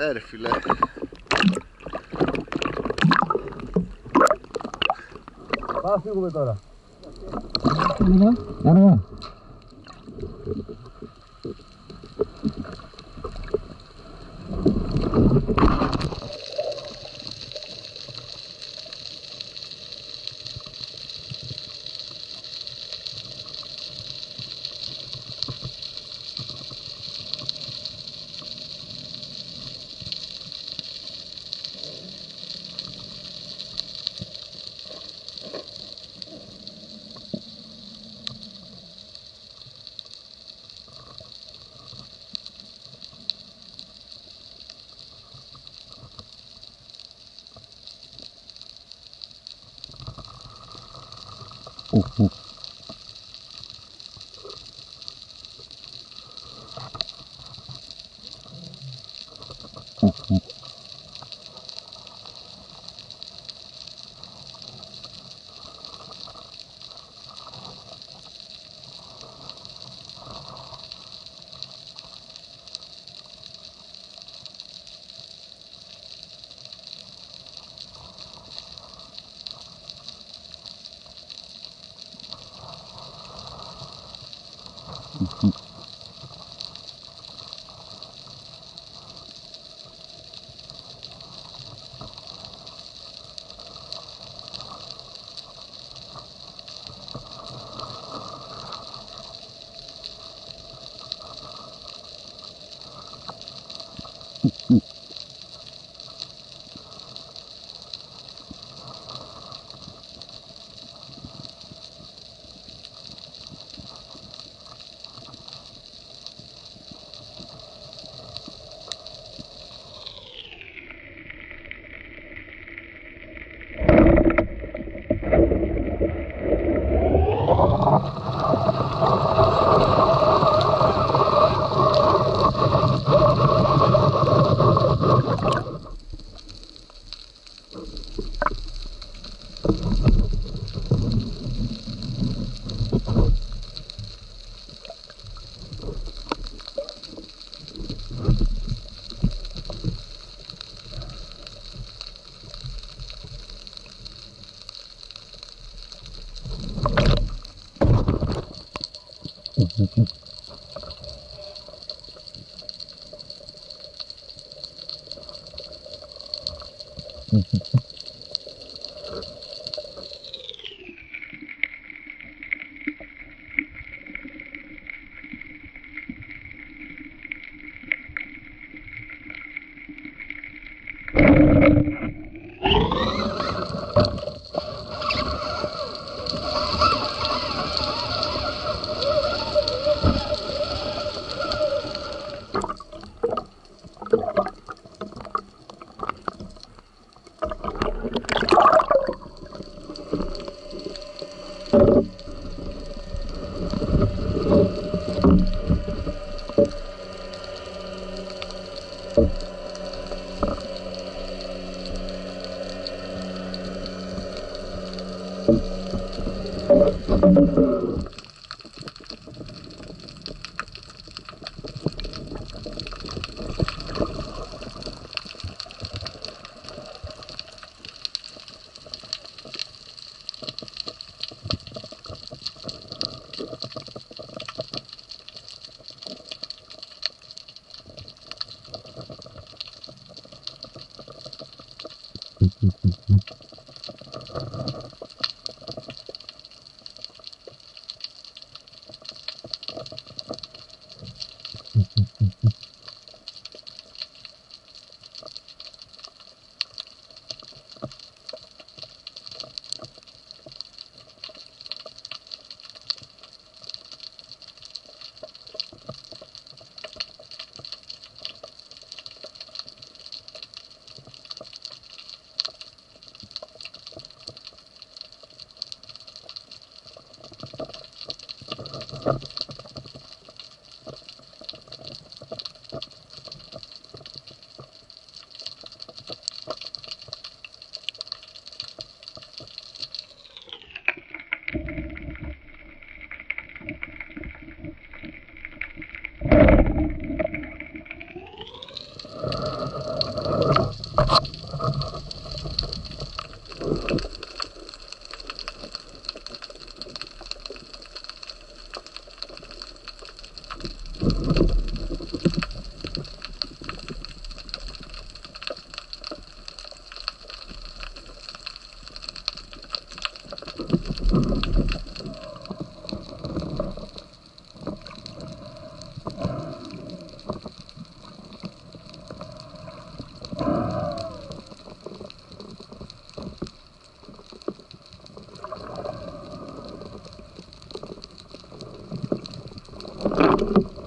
Ναι ρε φίλε. Πάμε να φύγουμε τώρα. Αργά. пух-пух-пух. Mm-hmm. you